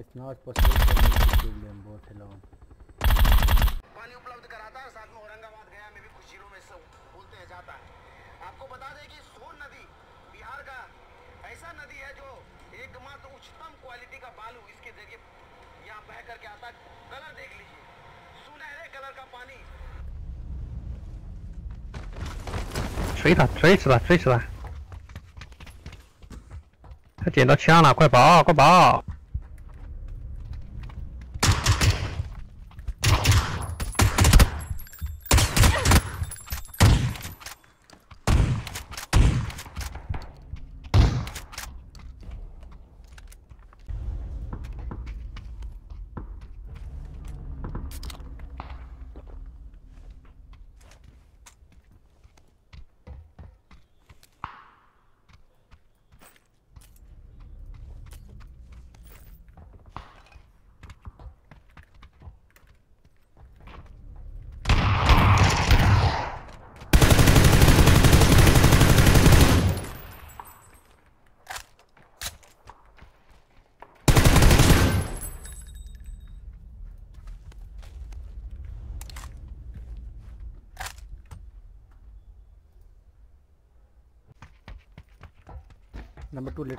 It's not possible for me to kill them both alone. पानी उपलब्ध कराता है साथ में औरंगाबाद गया में भी कुछ जिलों में सब बोलते हैं जाता है आपको बता दें कि सोन नदी बिहार का ऐसा नदी है जो एकमात्र उच्चतम क्वालिटी का बालू इसके जरिए यहाँ बह करके आता है कलर देख लीजिए सुनहरे कलर का पानी 锤他，锤死他，锤死他！他捡到枪了，快跑，快跑！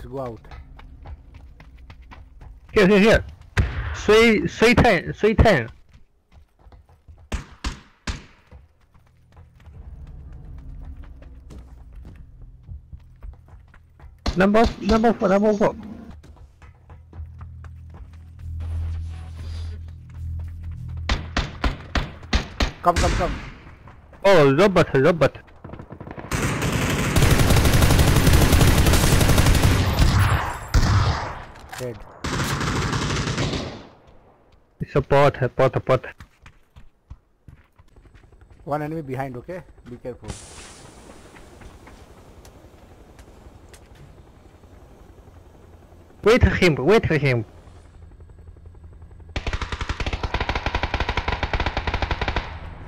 Go out. Here, here, here. C C ten, C ten. Number number four, number four. Come, come, come. Oh, robot, robot. Dead. It's a bot, a bot, a bot. One enemy behind, okay? Be careful. Wait for him, wait for him.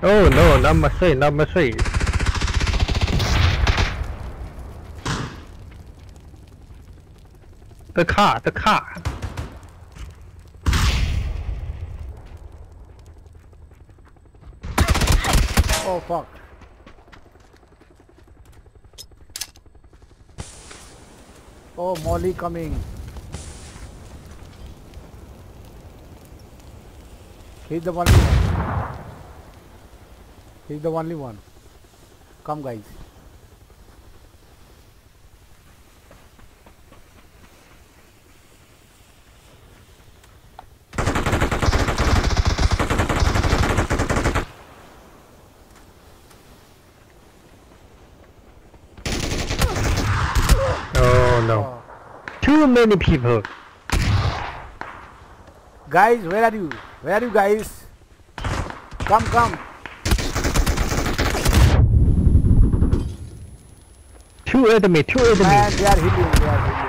Oh no, number three, number three. The car, the car. Oh fuck. Oh, Molly coming. He's the only one. He's the only one. Come guys. Oh no. Oh. Too many people. Guys, where are you? Where are you guys? Come, come. Two enemy, two enemy. Man, they are healing, they are healing.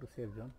To safe zone.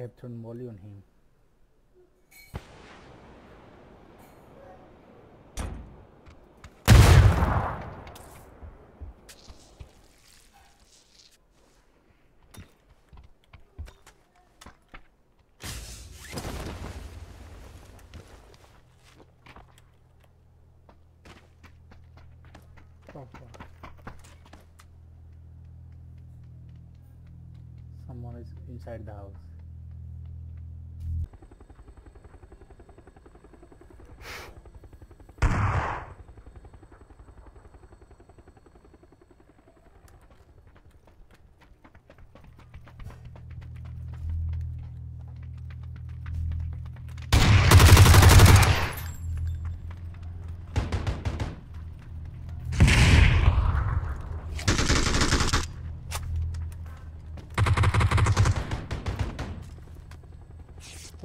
I have thrown molly on him. Someone is inside the house.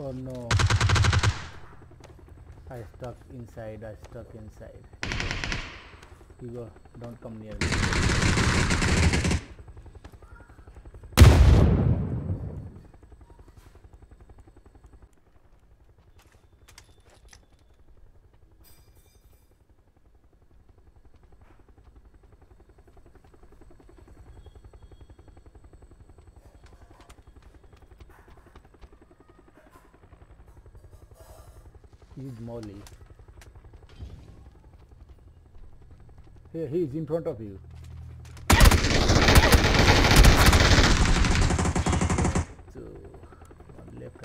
Oh no. I stuck inside, I stuck inside. You go, don't come near me. He's Molly. Here, he is in front of you. So, one left.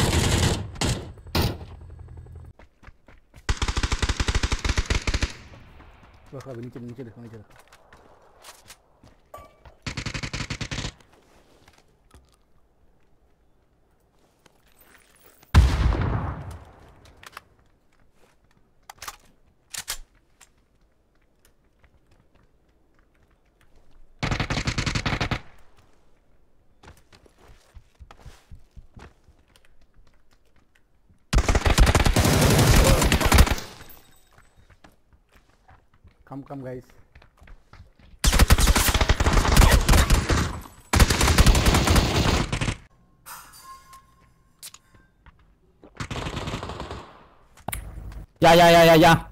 रखो नीचे नीचे रखा नीचे रखो come, come, guys. Yeah, yeah, yeah, yeah, yeah.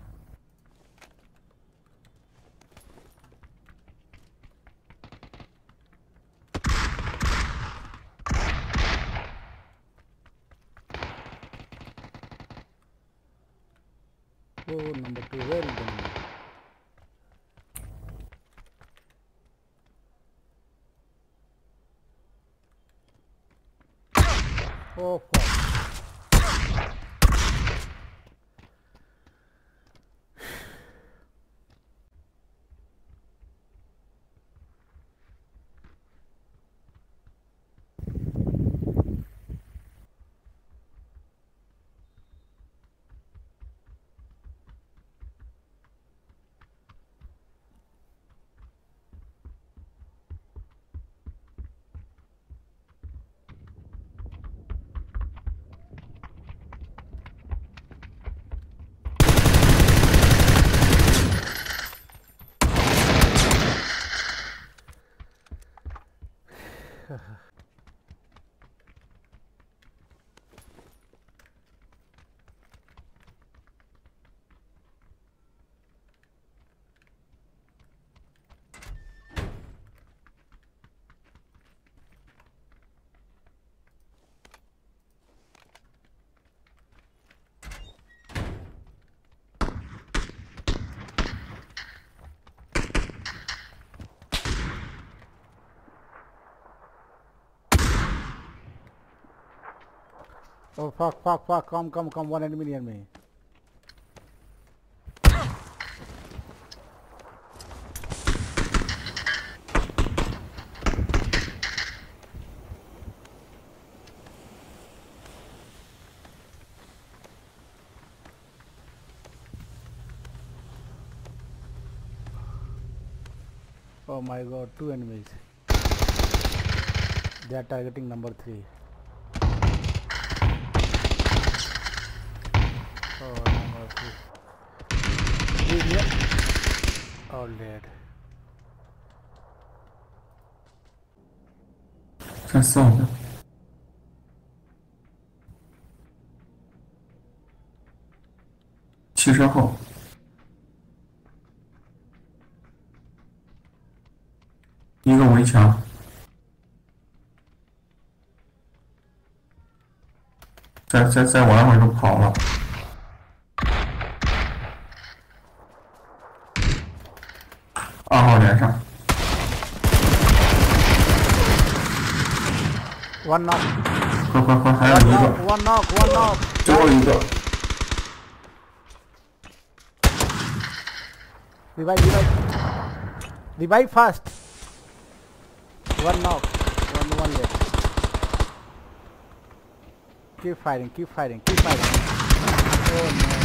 Oh fuck, fuck, fuck, come, come, come, one enemy near me. Oh my god, two enemies. They are targeting number three. 再送一下汽车后一个围墙再再再玩会儿就跑了 One knock. one, knock one knock, one knock. Revive, revive. Revive fast. One knock. One, one left. Keep firing, keep firing, keep firing. Oh no.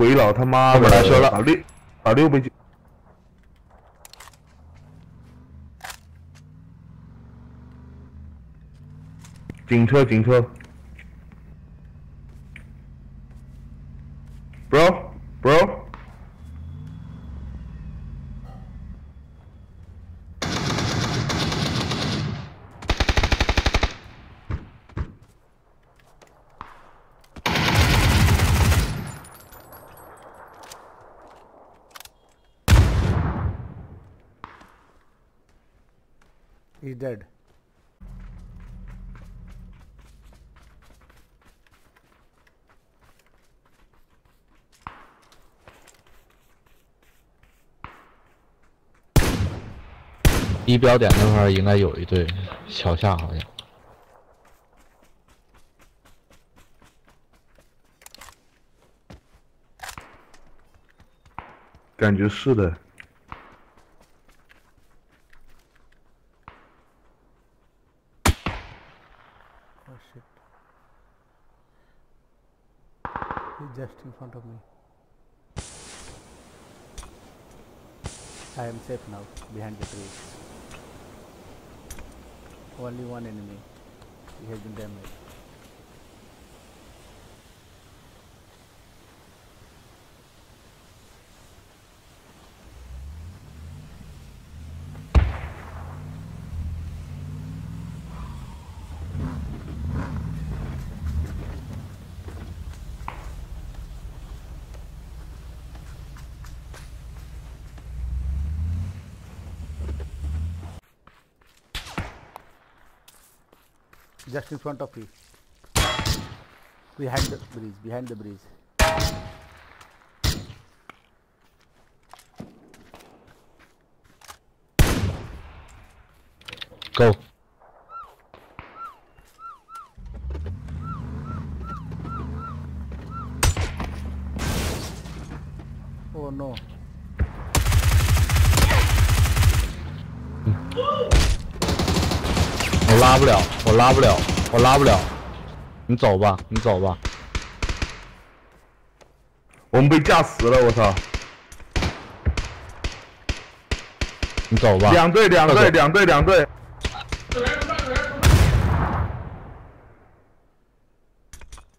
鬼佬他妈的后面来说了。打六打六倍镜，警车警车 D 标点那块儿应该有一队小夏，好像。感觉是的。Oh shit. He's just in front of me. I am safe now, behind the tree. Only one enemy. He has been damaged. Just in front of you. Behind the bridge, behind the bridge. Go，拉不了，我拉不了。你走吧，你走吧。我们被架死了，我操！你走吧。两队，两队，两队，两队。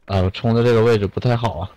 啊，我冲的这个位置不太好啊。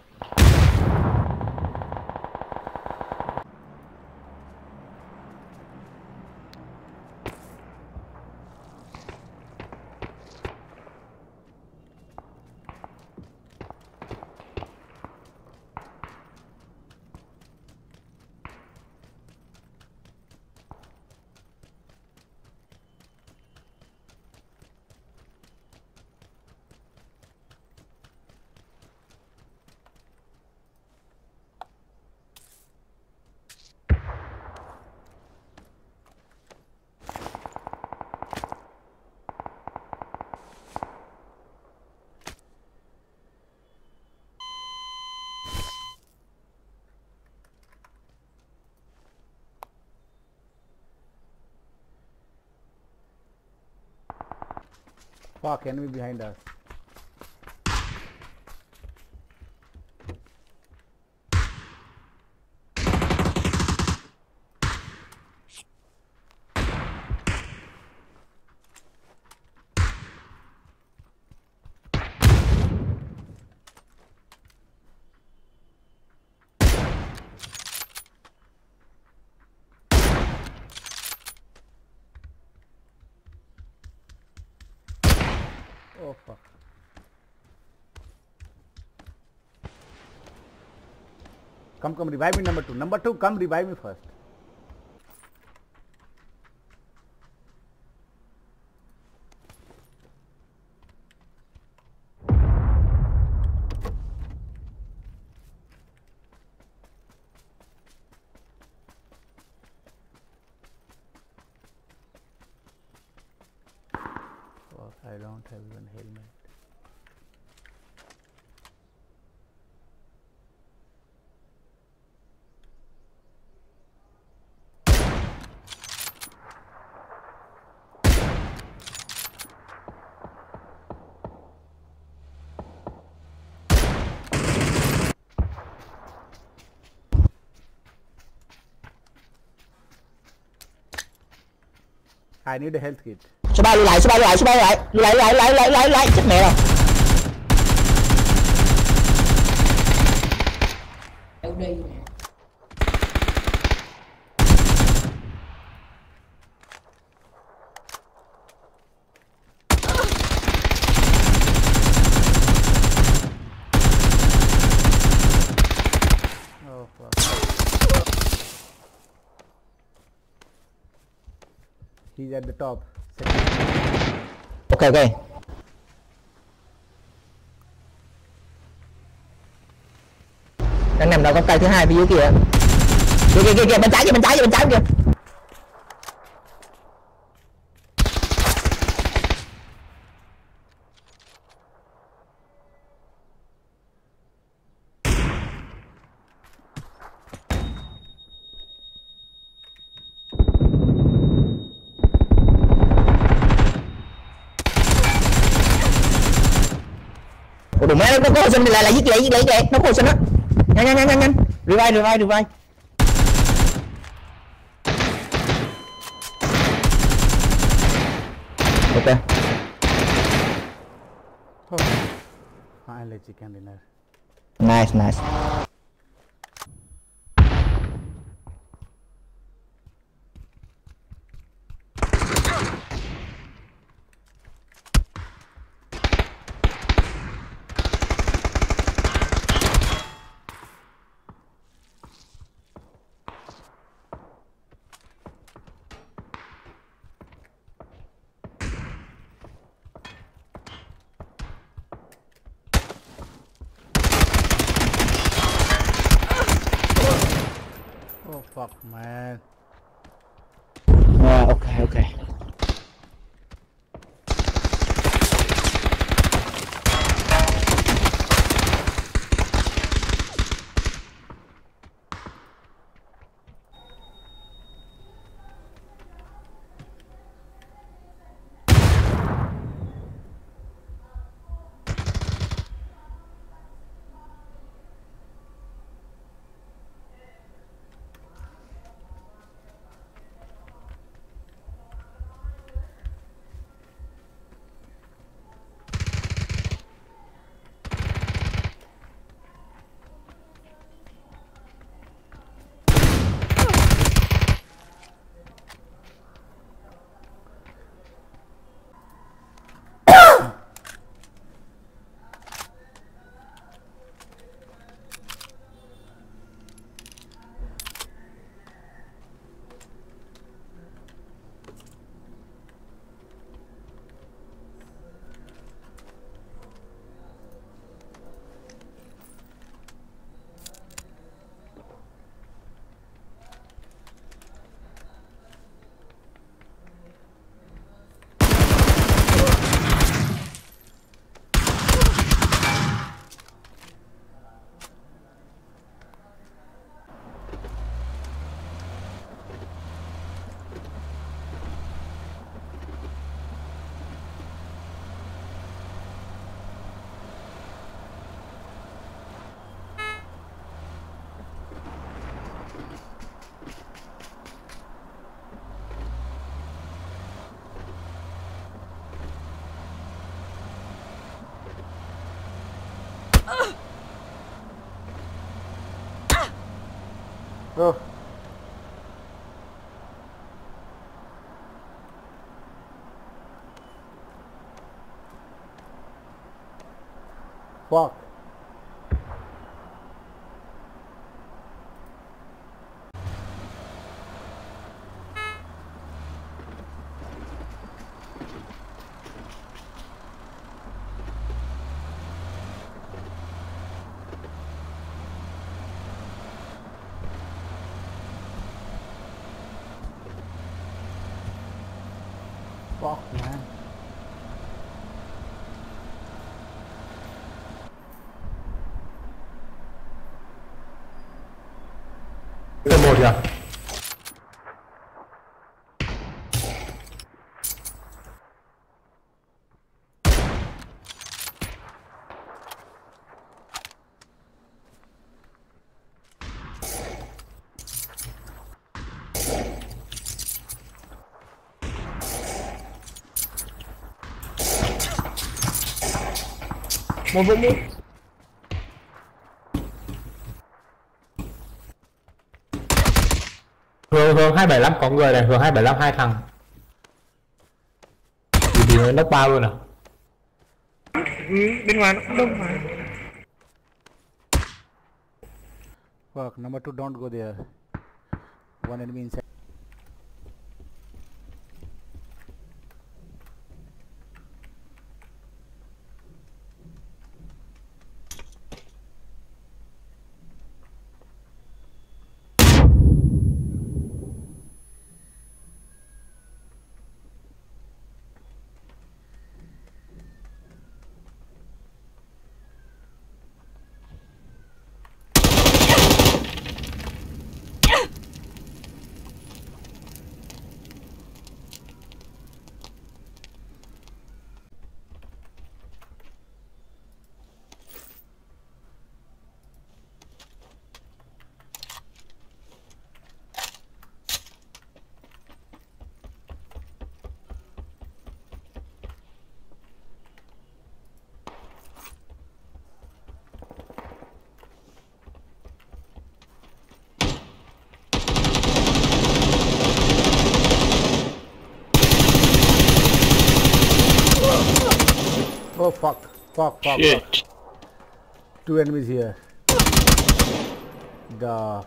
Enemy behind us. Come come revive number two number two come revive first I need a health kit. số ba lưu lại số ba lưu lại số ba lưu lại lưu lại. Lưu lại lưu lại lưu lại lưu lại lưu lại. Chết mẹ rồi đâu đi nè Oh fuck is at the top. Second. Okay, ok đang nằm đầu con cây thứ hai phía dưới kia kìa kìa kìa kìa bên trái kìa bên trái kìa bên trái kìa lại lại giết lại giết lại giết lại nó hồi sinh á nhanh nhanh nhanh nhanh nhanh. Revive revive revive. Ok. Oh. Finally chicken dinner. nice nice 走 memoria. Mas vamos hướng hướng hai bảy năm có người này hướng hai bảy năm hai thằng thì thì nó nấp bao luôn à bên ngoài nó cũng đông mà Fuck, number two, don't go there. One enemy inside. Oh fuck, fuck, fuck, fuck. Two enemies here. The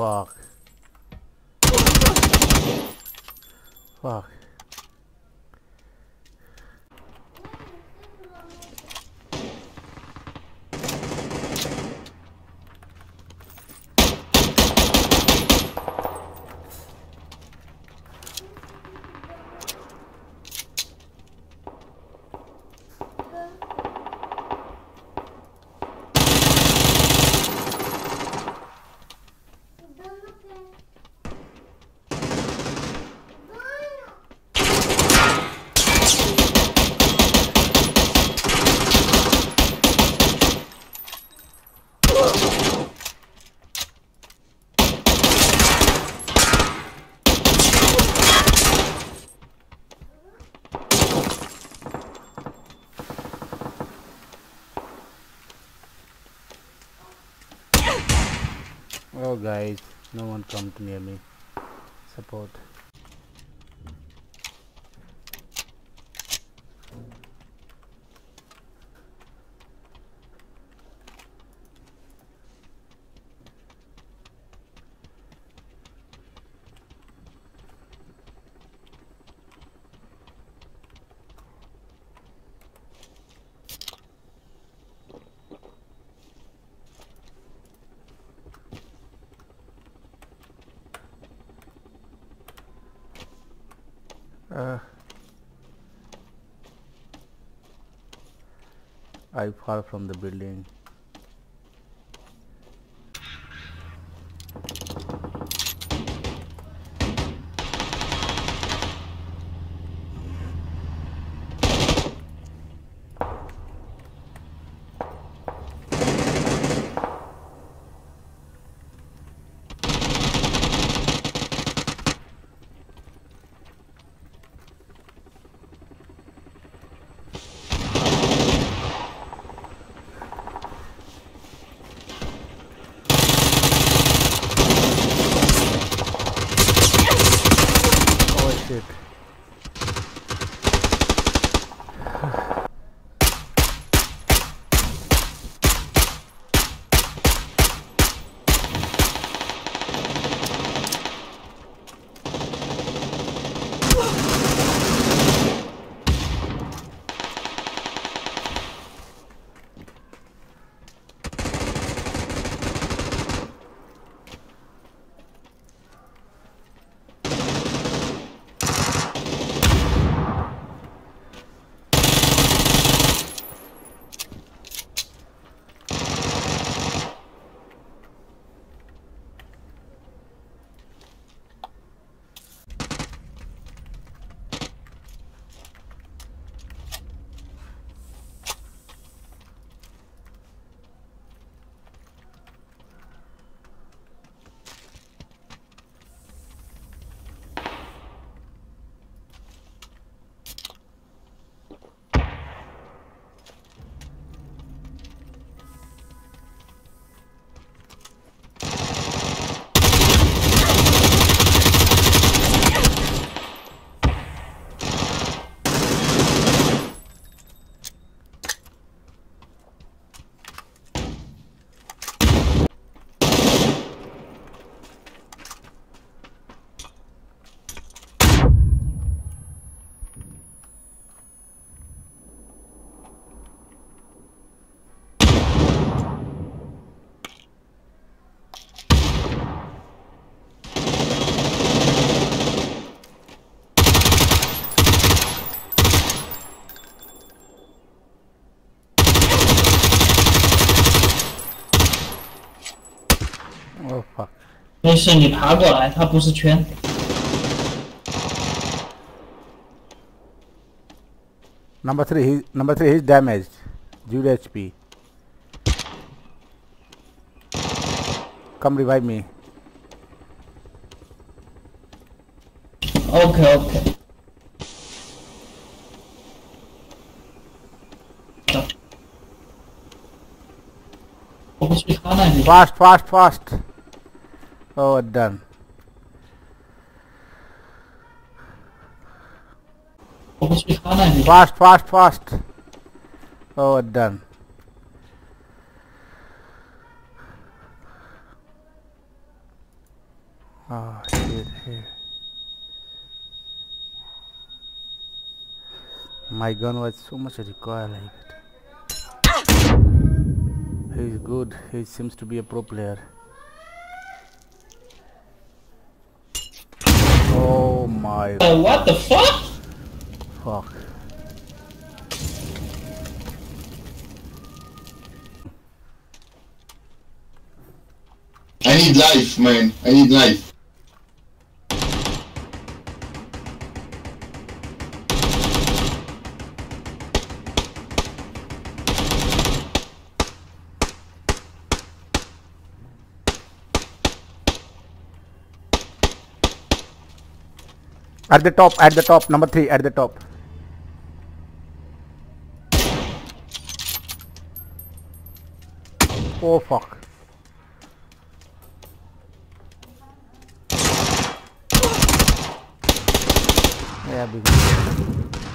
fuck. No one come to near me. Support. I fall from the building. 没事，你爬过来，它不是圈。 Number three, he, number three, he's damaged. Zero HP. Come revive me. OK OK。我不去他那里。 Fast, fast, fast. Oh, done. Fast, fast, fast. Oh, done. Oh, shit, here. My gun was so much recoil like it. He's good. He seems to be a pro player. Oh my Uh, what the fuck？fuck. I need life, man. I need life. At the top, at the top, number three, at the top. Oh fuck. Yeah, big.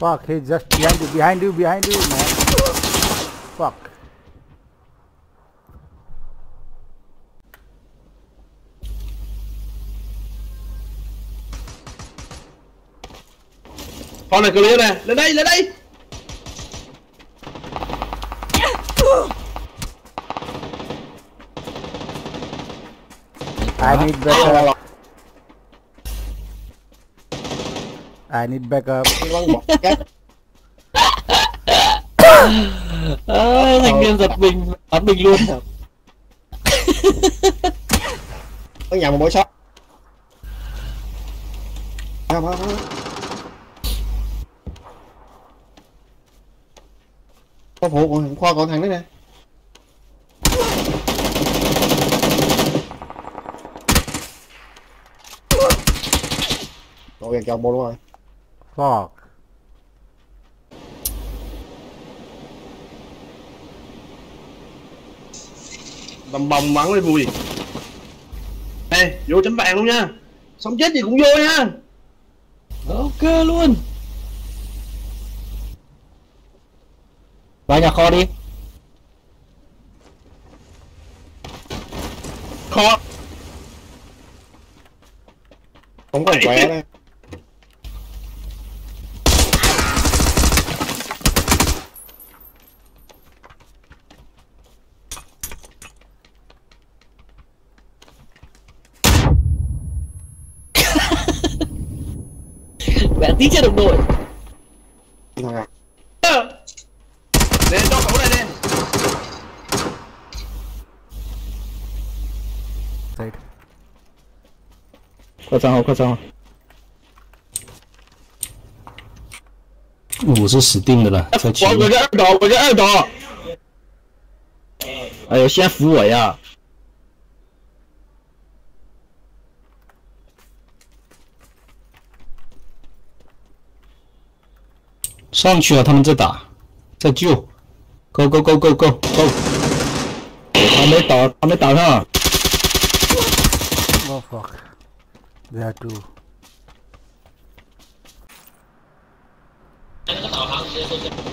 Fuck, he's just behind you, behind you, behind you, man. Fuck. con này clear nè lên đây lên đây I need backup. I need backup. à, thanh niên giật mình bắn mình luôn có nhà một bối sót không không không có phụ còn khoa còn thằng đấy nè. Rồi gần chồng bộ luôn rồi Fuck. bầm bầm bắn mới vui Ê, vô chấm vàng luôn nha. Sống chết gì cũng vô nha. Ok luôn. Vào nhà kho đi. Kho. Không còn quẻ đây 你这都没。你看看。来，过来的。在的。快藏好，快藏好。我是死定的了，我这二刀，我这二刀。哎呦，先扶我呀！上去了他们在打。在救。Gogogogogogo 还没打还没打上啊不要动导航直接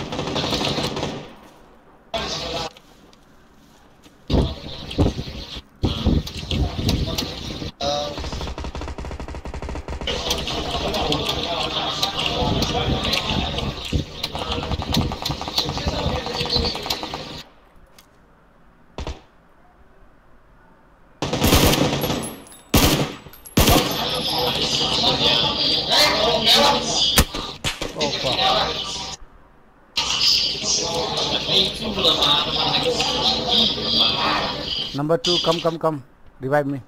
Two, come, come, come. Revive me.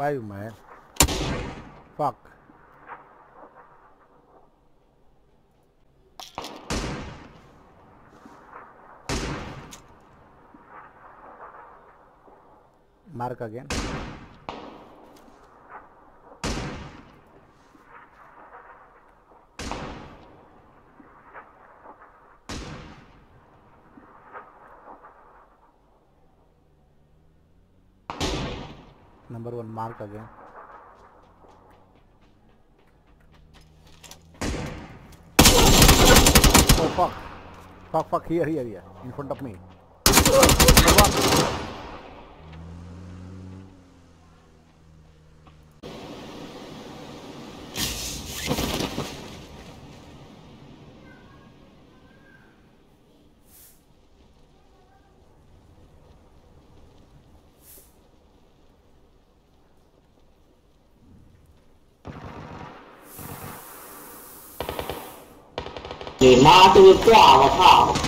Five, man. Fuck. Mark again. Number one mark again. Oh fuck. Fuck fuck here here here. In front of me. 你妈都挂了，怕。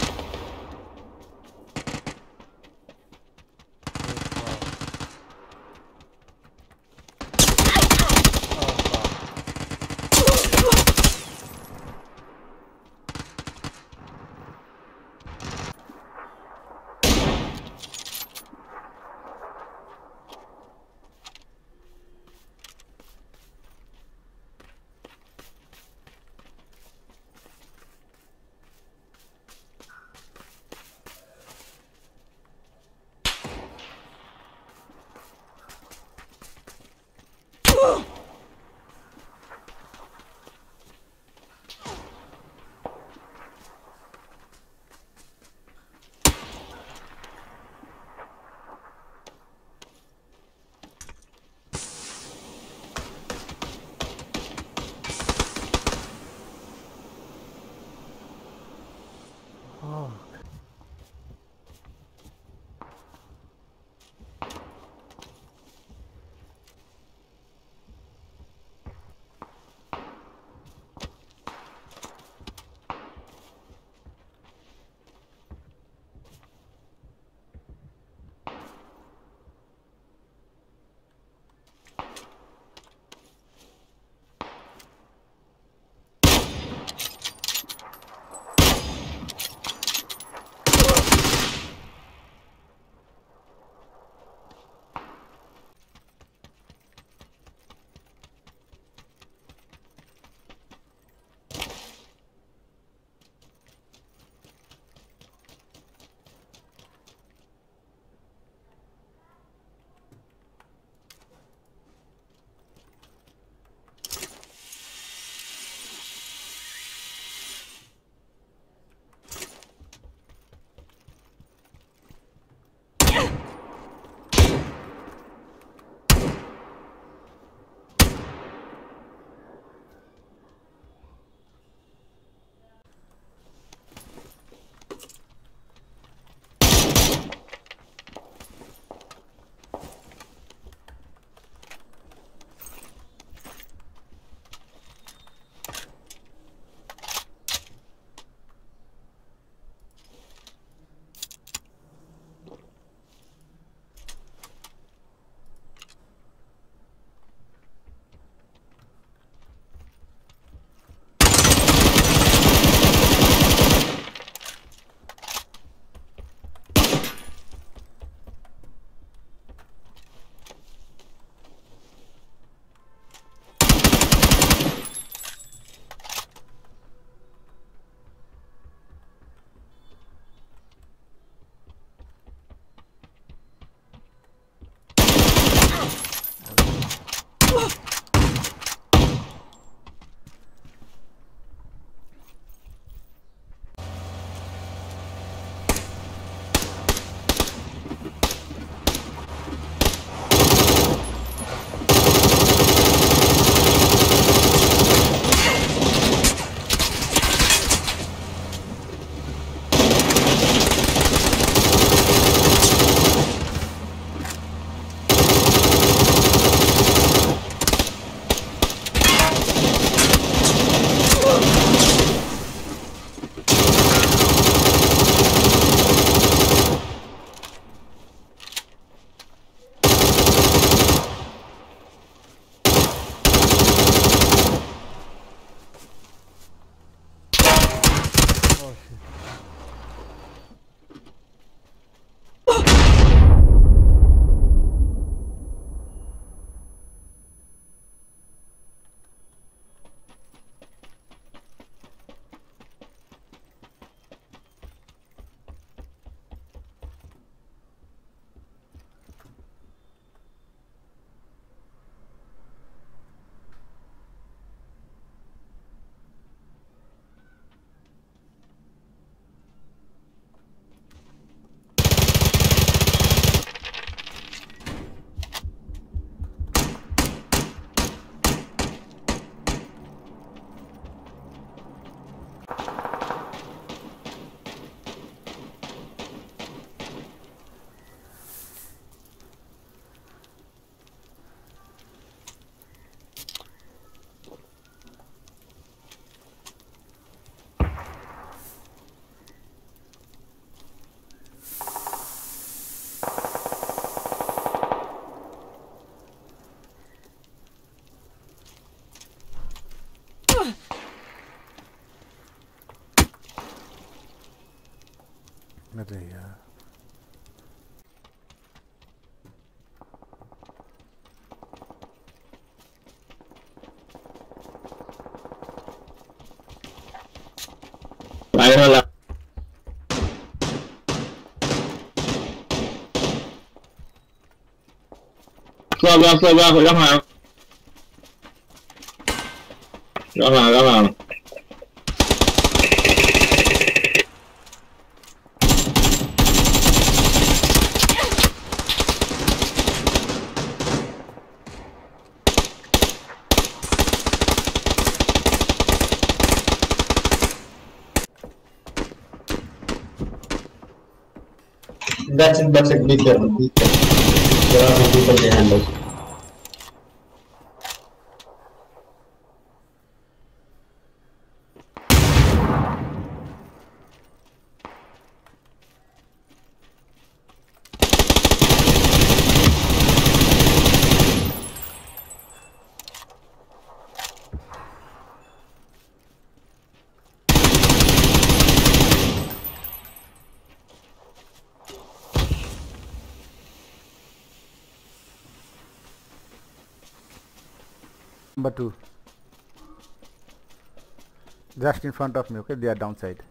qua qua qua qua phải gấp hàng gấp hàng gấp hàng that's in that's a big deal. There are people behind us. Number two. Just in front of me, okay? They are downside.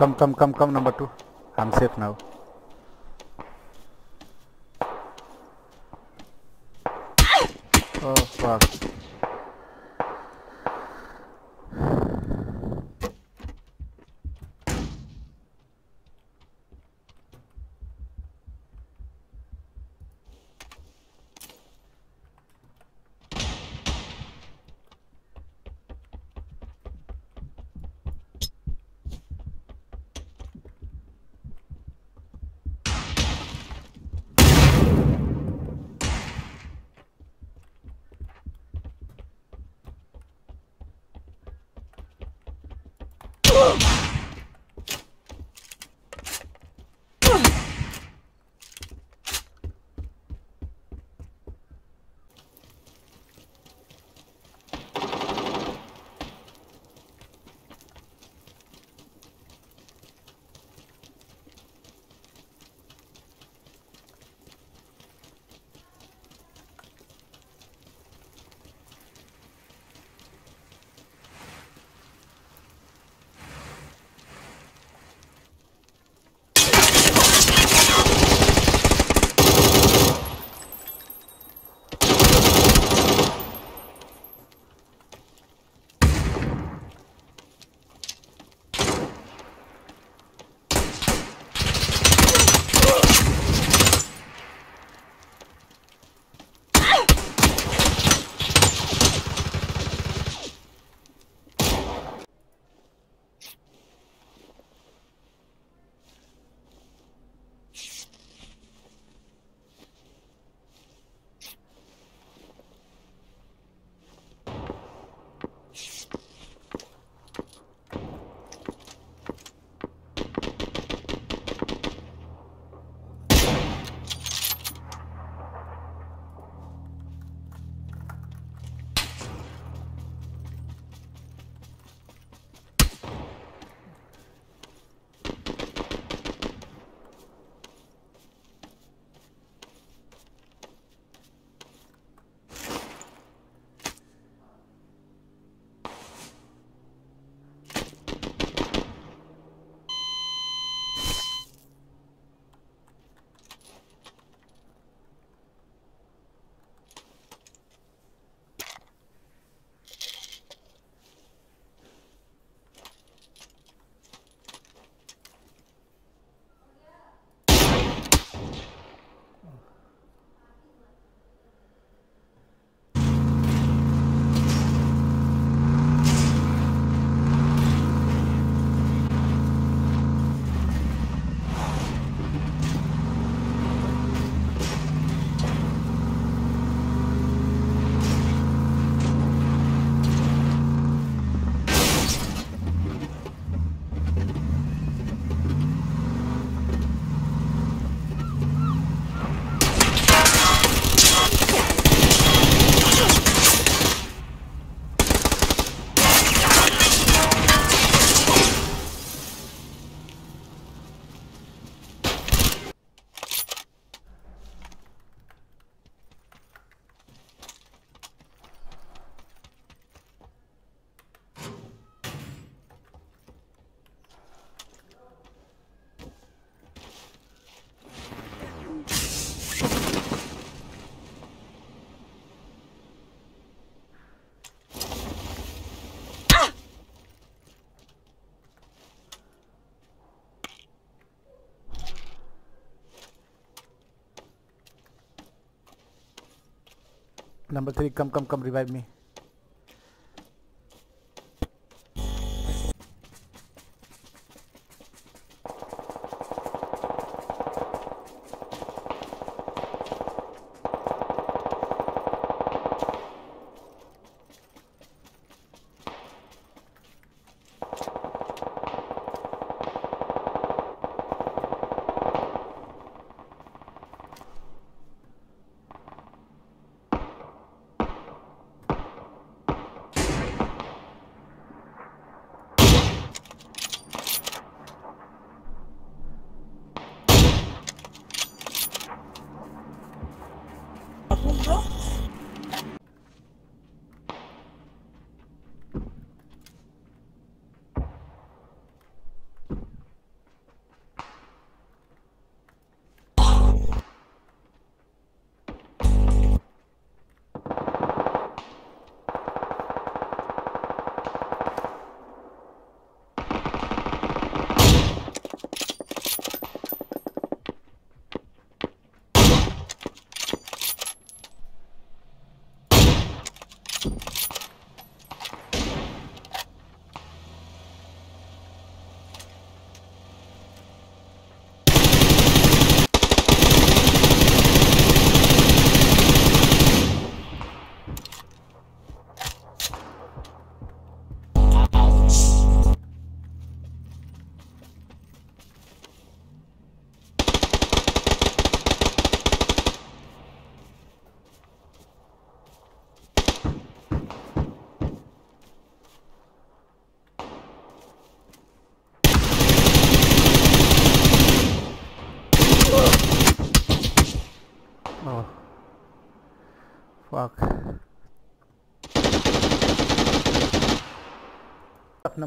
Come come come come number two I am safe now number three come come come revive में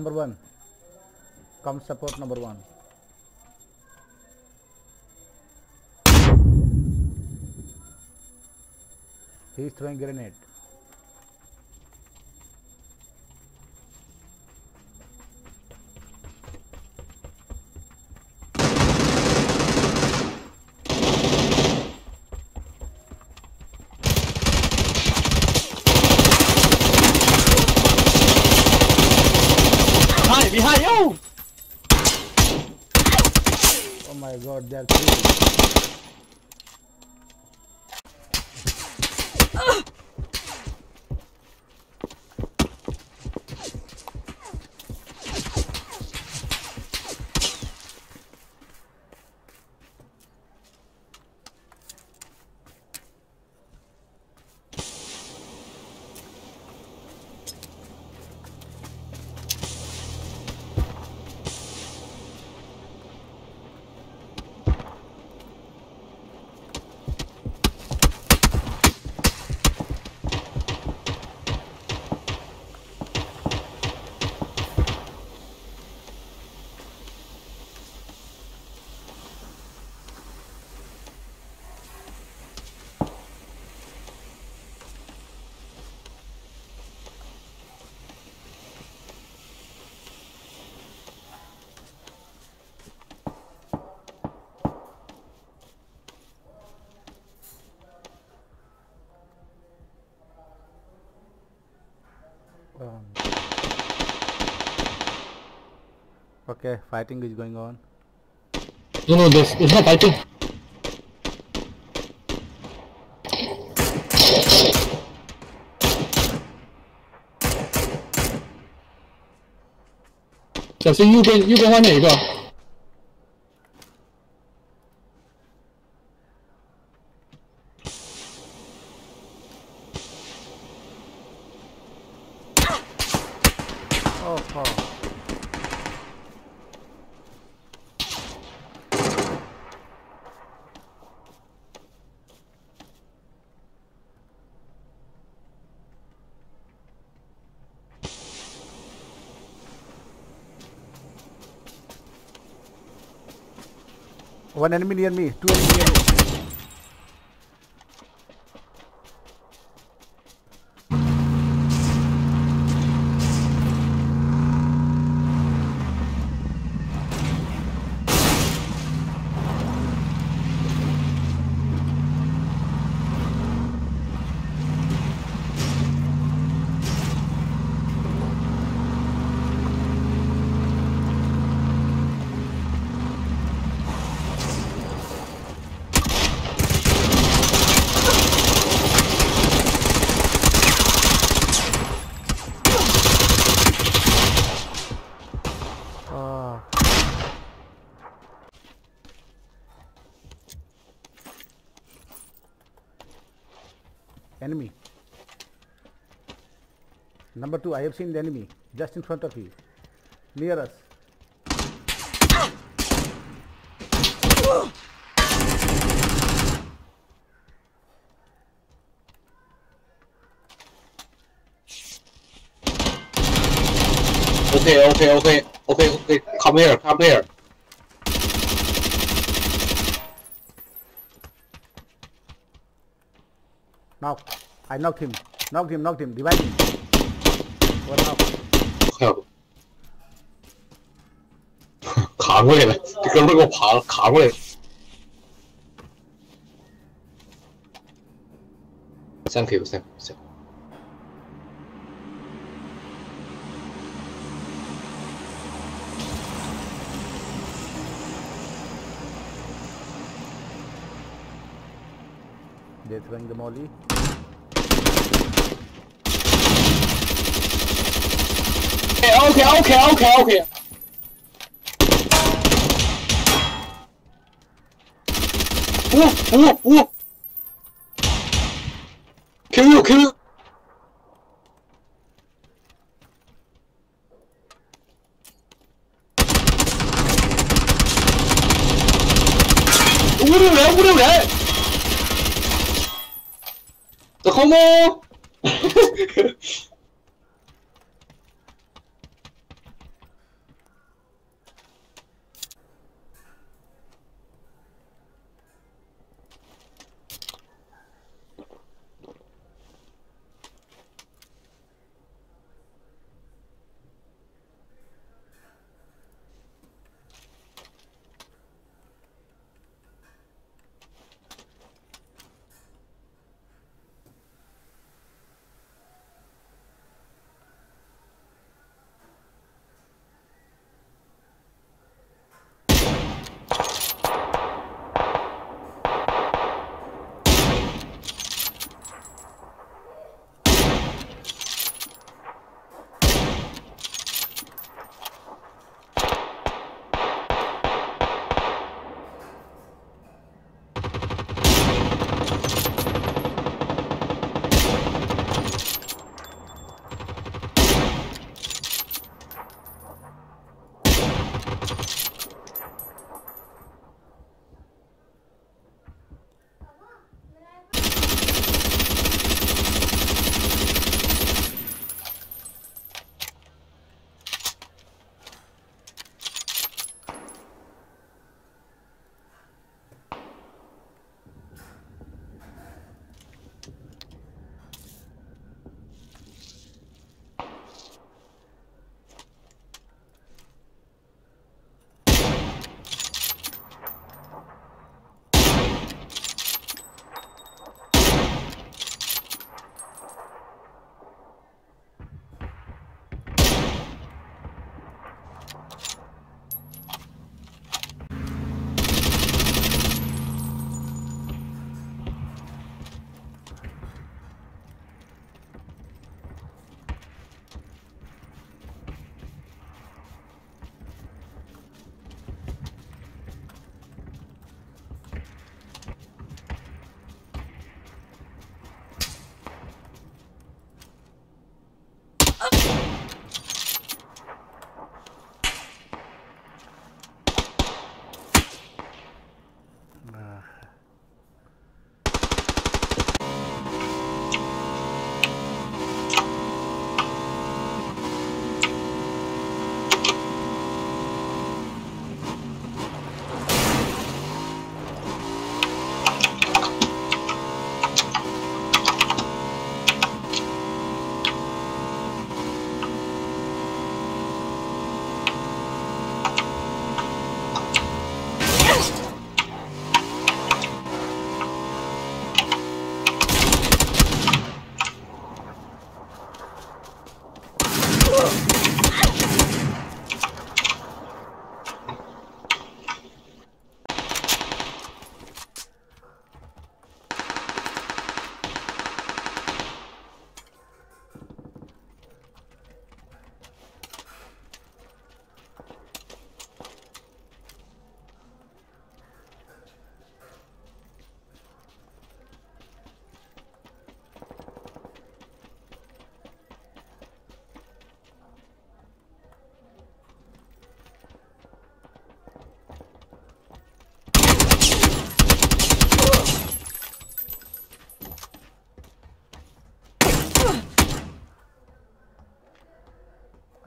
number one. Come support number one. He is throwing grenade. okay, fighting is going on. No, no, there's, there's no fighting.小心右边，右边外面有一个。 One enemy near me, two enemy near me. Two, I have seen the enemy just in front of you, near us. Okay, okay, okay, okay, okay. Come here, come here. Knock. I knocked him. Knocked him. Knocked him. Divide him. 还 有卡过来了，这哥们给我爬了，卡过来了。三口，三口，三口。这什么毛的？Okay, okay, okay. Oh, oh, oh! Kill you, kill you!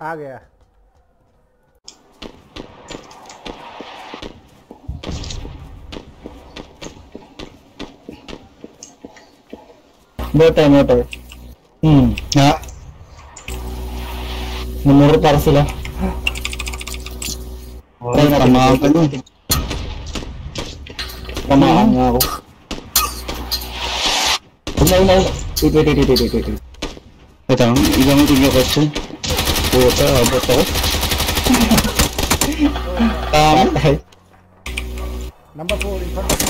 आ गया Motor, motor. Hmm, ya. Menurut Parsila. Ay, tama ka nun. Tamaan nga ako. Una, una, una. Ito, ito, ito, ito, ito, ito. Ito, ibang tingin ko siya. Puta, ako. Tama. Patay. Number four in front of.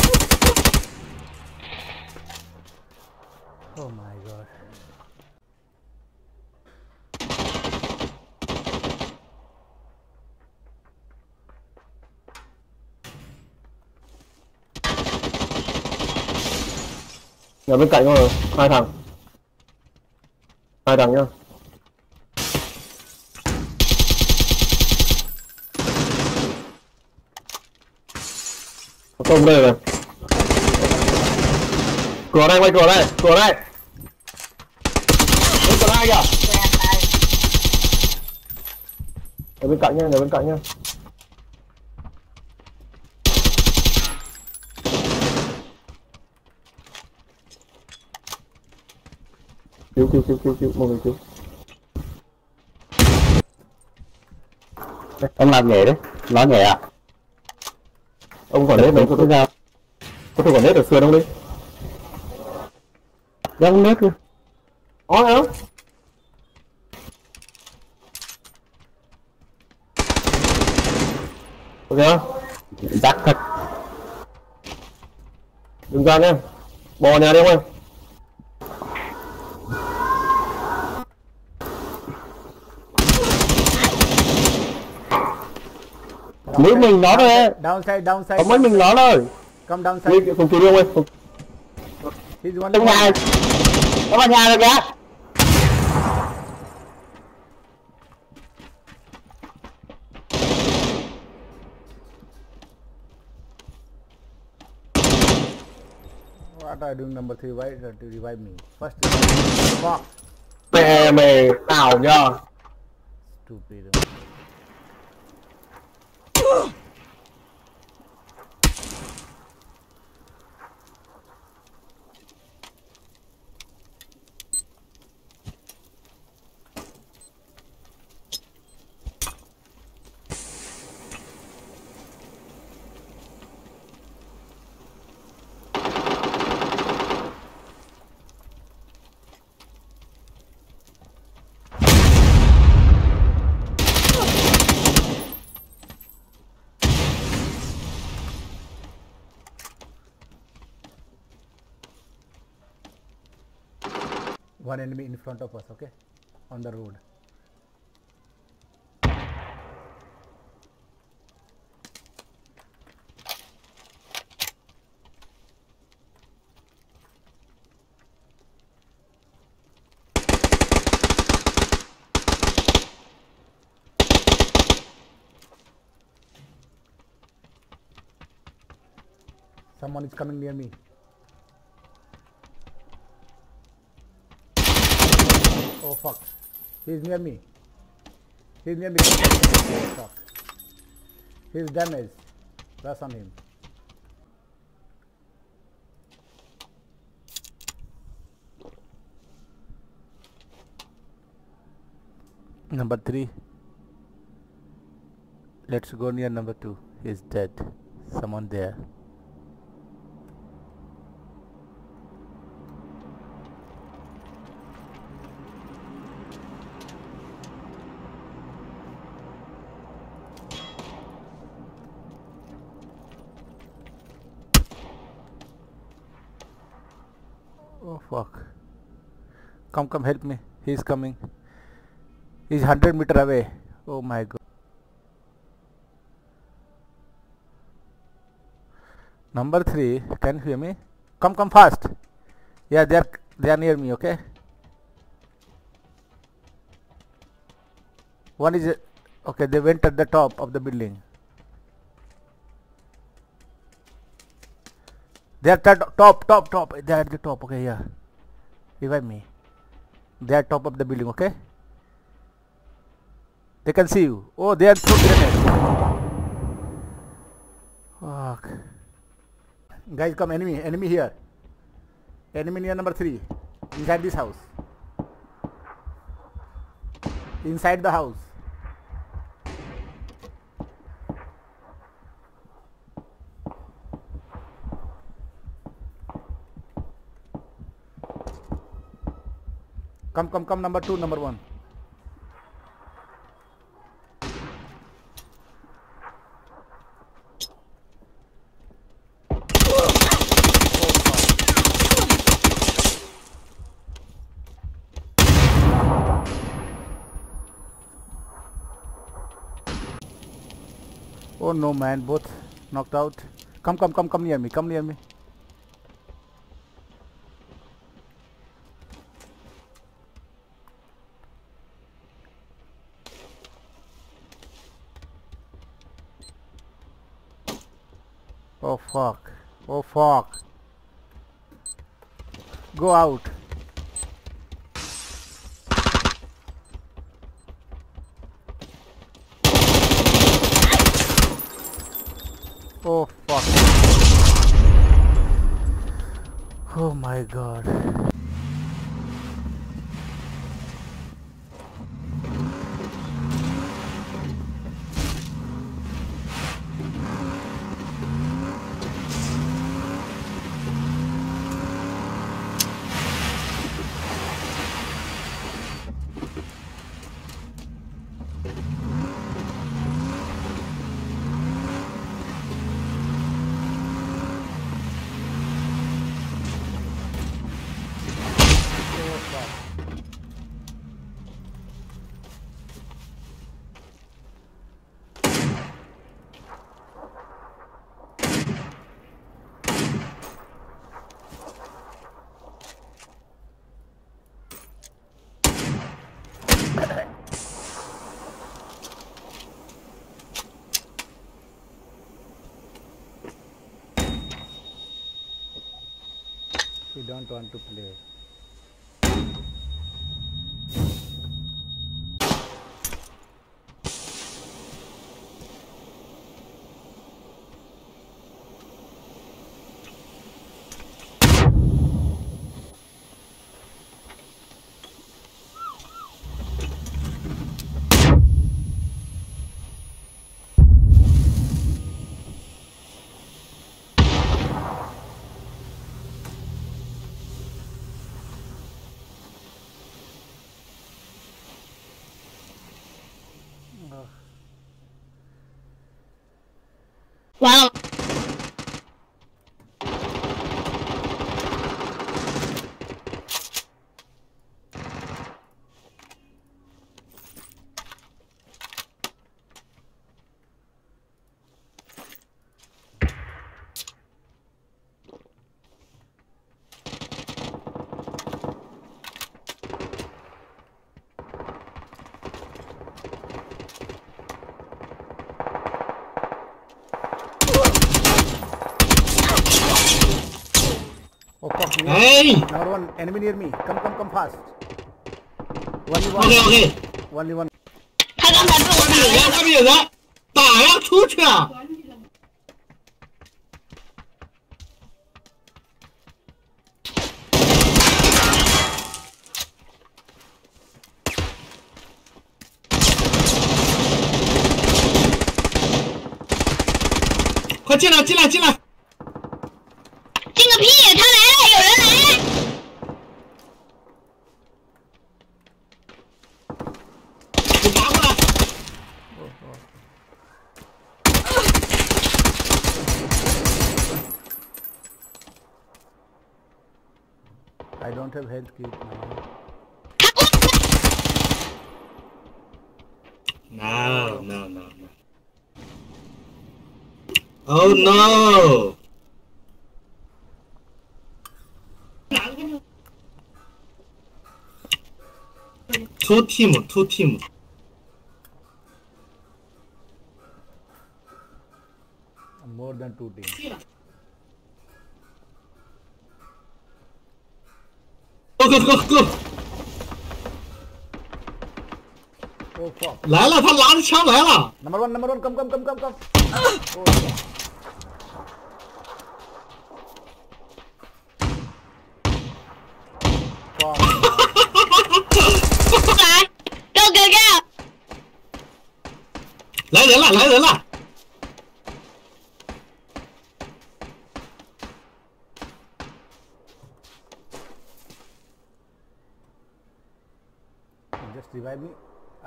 Oh my god. Ở bên cạnh rồi, hai thằng. Hai thằng nhá. Sombrero. Corre, đây, corre, đây, Bên còn ai kìa? Ở bên cạnh nha, ở bên cạnh nha. Cứu, cứu, cứu, cứu, cứu, mọi người cứu. Ông làm nhẹ đấy, nó nhẹ à? ông còn nết mấy cái dao có thể còn nết ở xưa không đi. Đang không nết luôn ó áo ok không? Giặc thật. Đừng ra nhé bò nhà đi không em Mới mình nó thôi. Downside, downside. Có mấy mình nó thôi. Come downside. cùng cứu đi ông ơi. Trong nhà. Có vào nhà rồi kìa. What are you doing, number three? Why to revive me? First, fuck, Mẹ mày ảo nhờ. stupid. One enemy in front of us, okay? On the road. Someone is coming near me. Oh fuck. He's near me. He's near me. Oh fuck. He's damaged. Press on him. Number three. Let's go near number two. He's dead. Someone there. fuck. Come, come, help me. he is coming. He's 100 meter away. Oh my god. Number 3, can you hear me? Come, come fast. Yeah, they are, they are near me, okay? One is, okay, they went at the top of the building. They are at the top, top, top. They are at the top. Okay, yeah. Revive me. They are top of the building. Okay. They can see you. Oh, they are through grenade. Fuck. Guys, come enemy. Enemy here. Enemy near number three. Inside this house. Inside the house. Come, come, come, number two, number one. Oh no man, both knocked out. Come, come, come, come near me, come near me. fog. Go out. Don't want to play. Wow. Hey! Number one, enemy near me. Come, come, come fast. Only one. OK OK，Only one. 他刚才被我打外面有人，打呀，出去啊！快进来，进来，进来！Have health kit now. No, no, no, no. Oh no! Two team, two team. More than two teams. 来了，他拿着枪来了。Number one, number one, come, come, come, come, come. Oh, go go！来人了，来人了！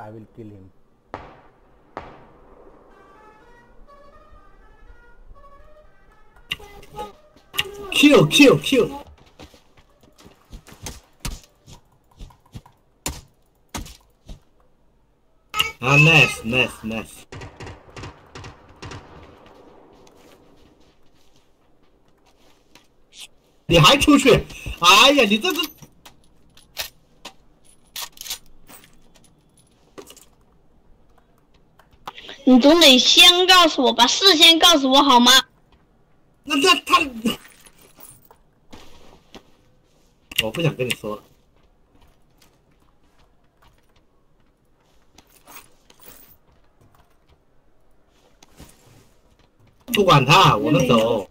I will kill him. Kill, kill, kill. Ah, nice, nice, nice. 你还出去？哎呀，你这是 总得先告诉我吧，事先告诉我好吗？那那他，我不想跟你说了。不管他，我们走。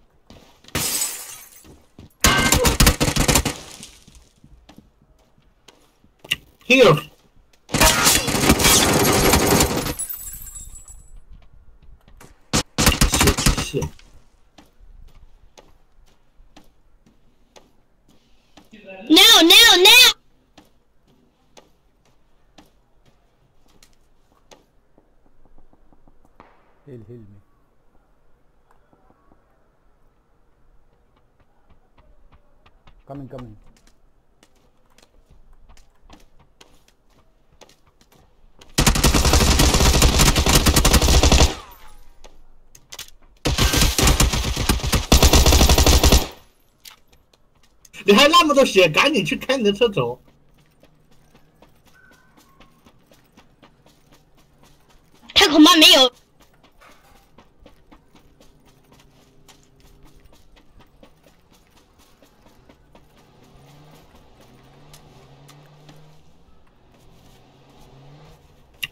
Here，No no no！Heal, heal me. Coming, coming. 你还那么多血，赶紧去开你的车走。他恐怕没有。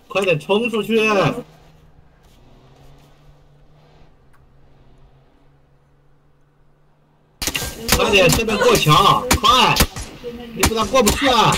快点冲出去！快点，这边过桥，快！你不然过不去啊！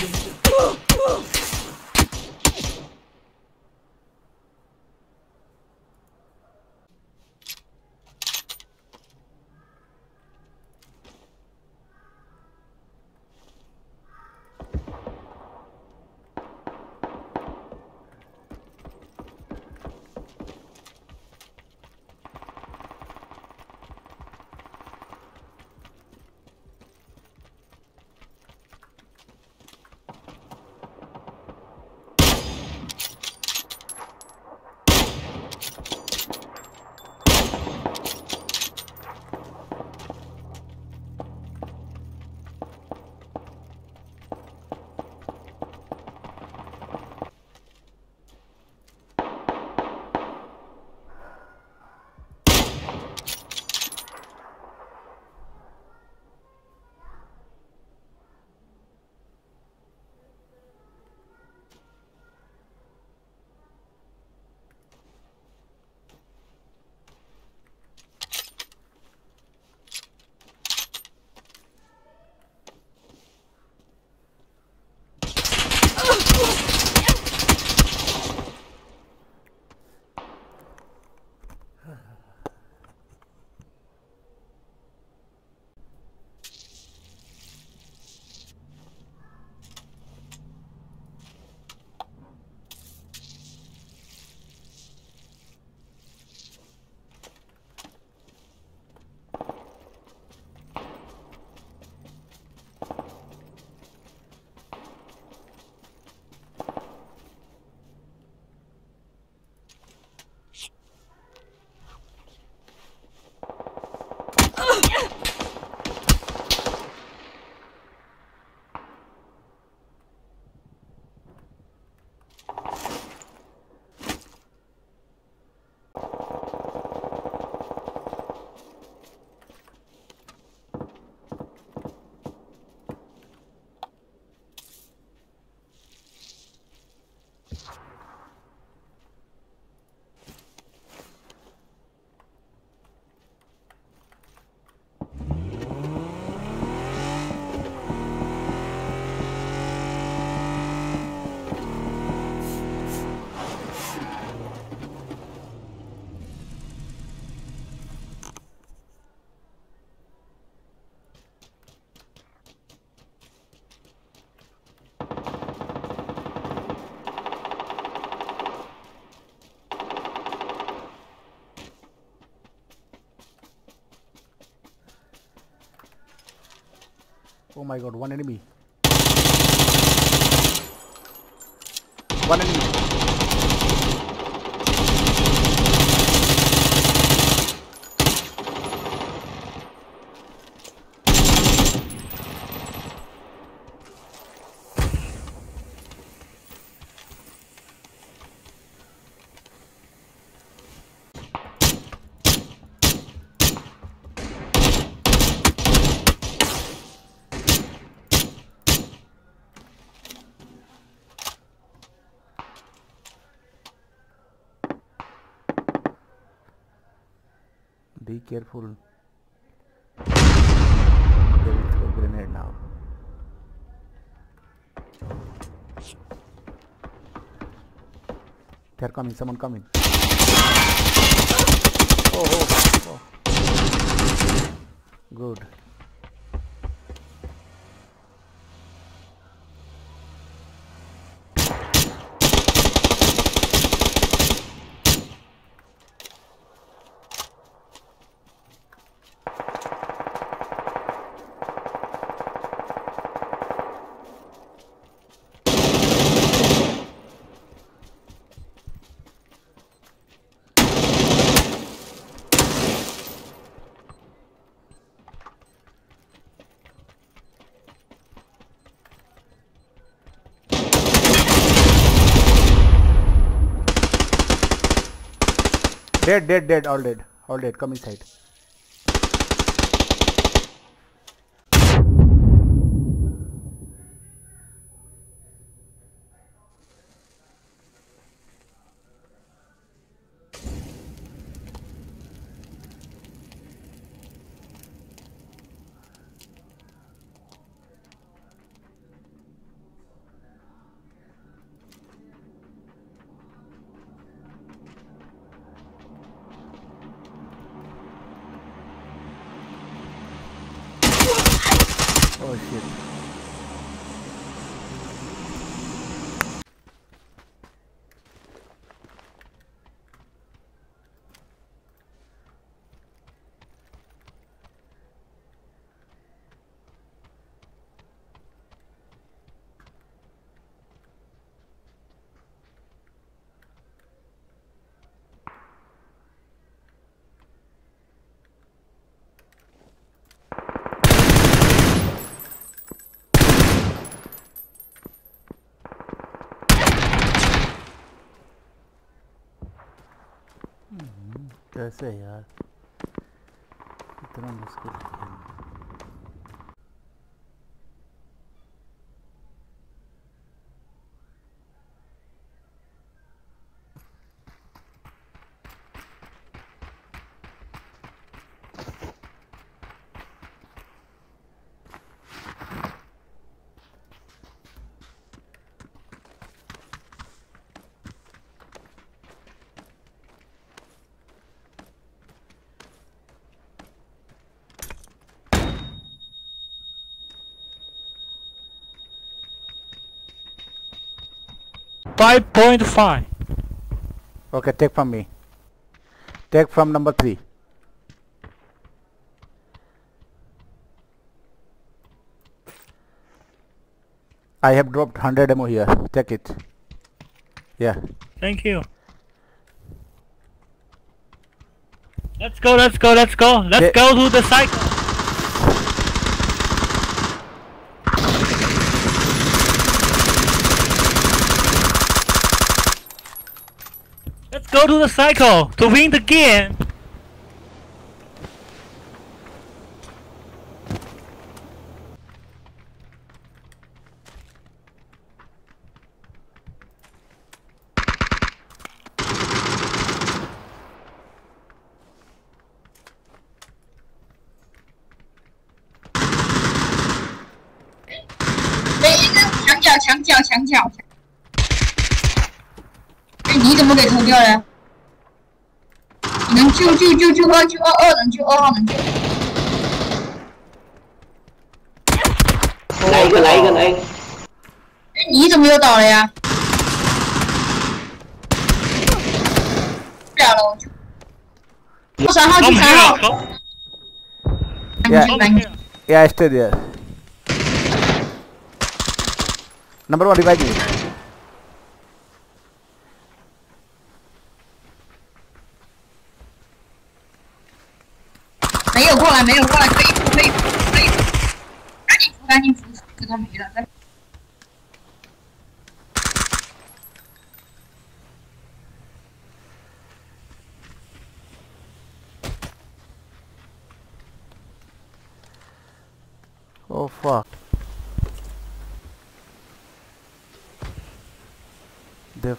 Oh my god, one enemy. One enemy. Careful. They will throw grenade now. They're coming, someone coming. Oh, oh, oh. Good. Dead, dead, dead, all dead. All dead, come inside. Oh shit. कैसे यार। इतना मुश्किल है। 5.5. Okay, take from me. Take from number 3. I have dropped 100 ammo here. Take it. Yeah. Thank you. Let's go, let's go, let's go. Let's go to the cycle. Go to the cycle to win the game. 二救二二能救二号能救。来一个，来一个，来一个。哎，你怎么又倒了呀？不了了，我去。我三号去三号. Yeah, stay there. Number one, revive me.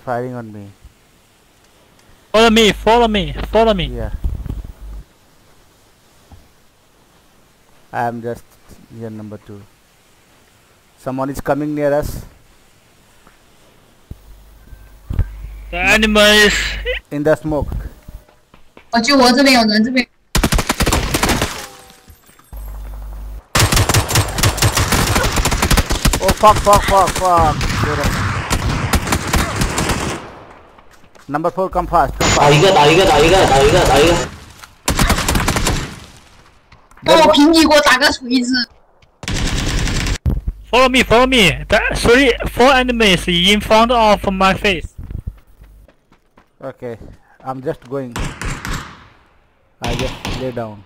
firing on me. Follow me, follow me, follow me. Yeah. I am just here number two. Someone is coming near us. The animal is In the smoke. 我就我这边有人，这边 Oh fuck, fuck, fuck, fuck. Number four, come fast. Come 打 fast. 一个，打一个，打一个，打一个，打一个。帮我平底给我打个锤子。 follow me, follow me. The three, four enemies in front of my face. Okay, I'm just going. I just lay down.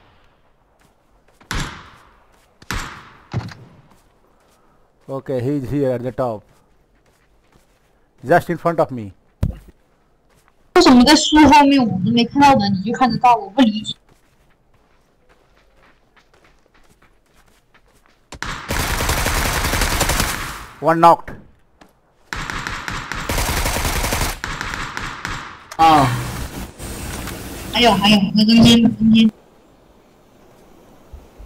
Okay, he's here at the top. Just in front of me. 为什么在树后面我都没看到人，你就看得到？我不理解。One knocked. 啊。还有还有，那中间中间。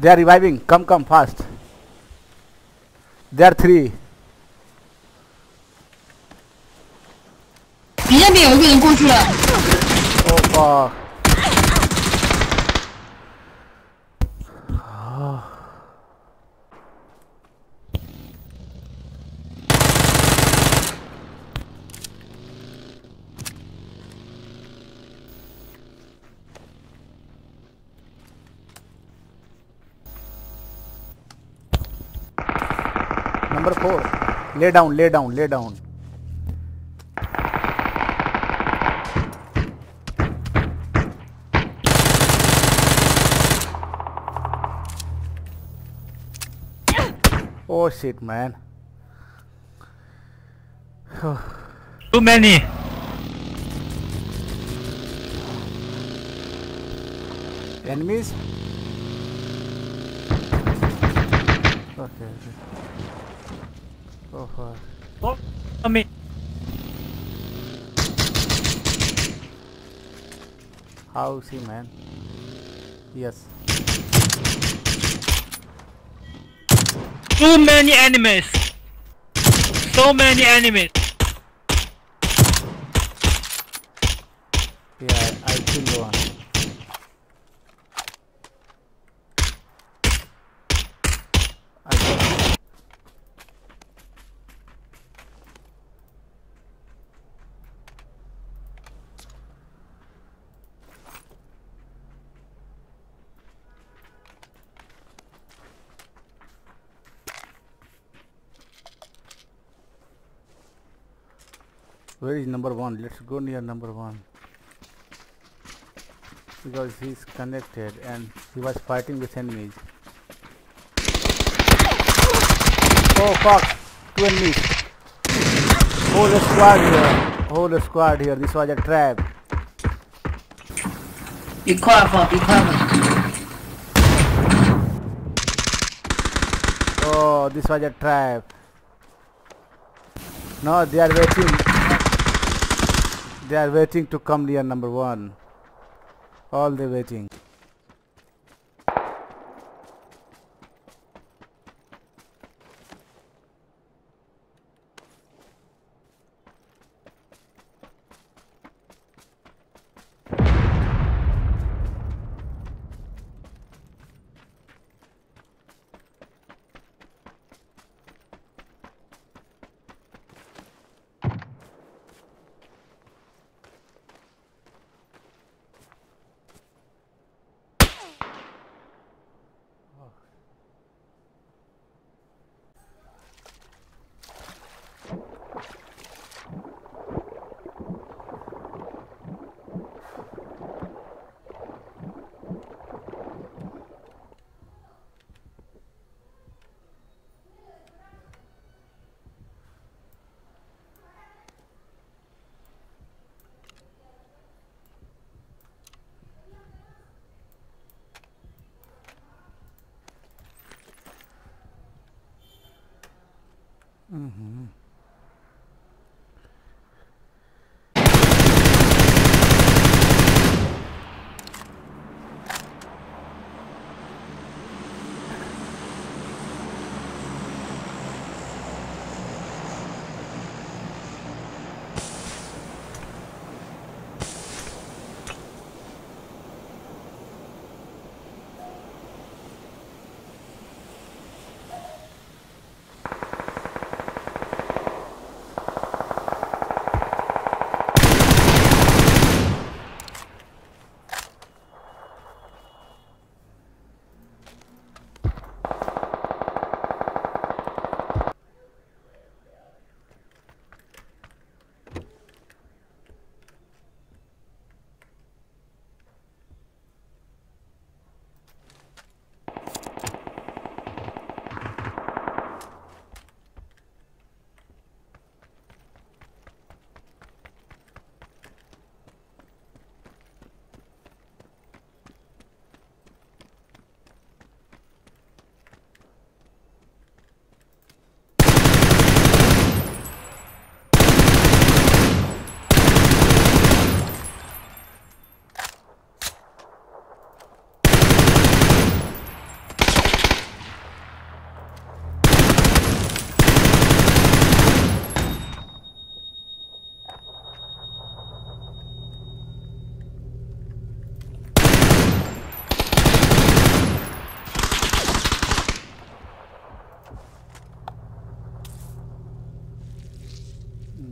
They are reviving. Come, come fast. There are three. 你那边有一个人过去了。 Oh fuck. Number four. Lay down, lay down, lay down. Oh shit, man. Too many. Enemies? Okay. Oh fuck. Oh, Follow me. How is he, man? Yes. Too many enemies. So many enemies. Yeah, I killed one. I got Where is number one? Let's go near number one. Because he's connected and he was fighting with enemies. Oh fuck! Two enemies. Whole squad here. Whole squad here. This was a trap. Be careful, be careful. Oh, this was a trap. No, they are waiting. They are waiting to come near number one. All they waiting.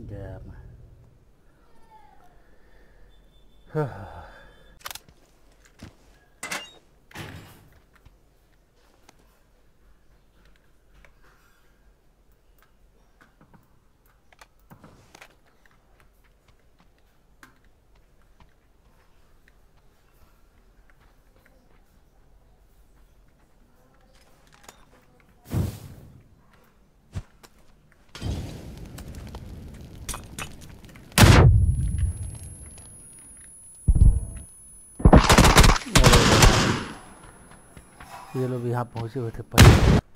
Damn. ये लोग यहाँ पहुँचे हुए थे पहले।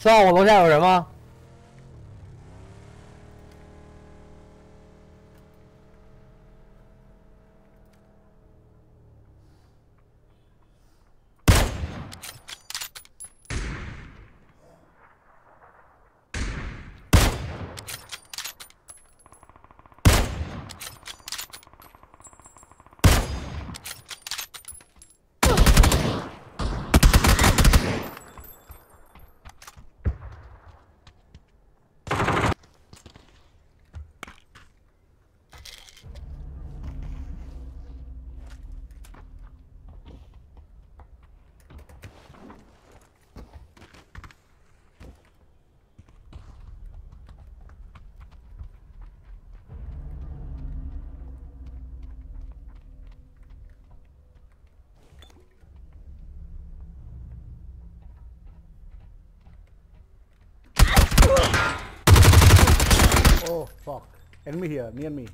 知道我楼下有人吗？Oh, fuck. Enemy here, near me.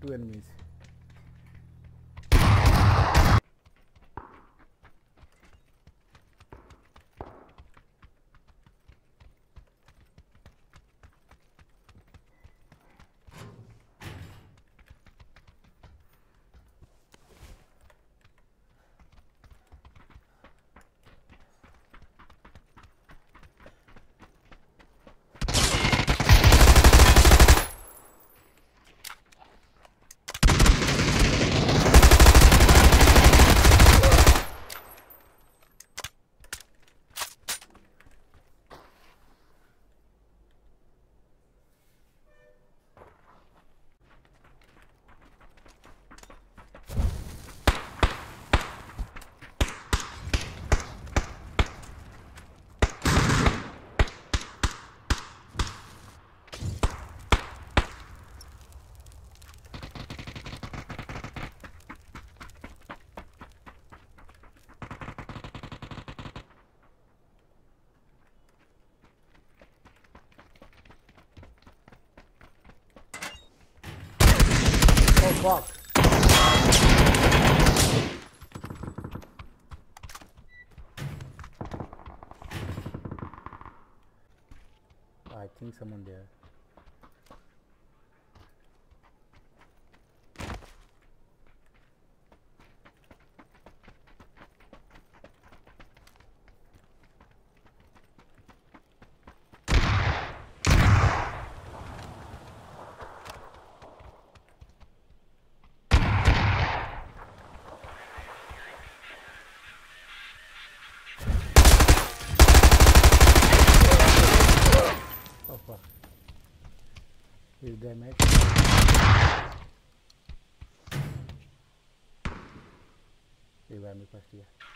Two enemies. He's damaged. Revive me first here.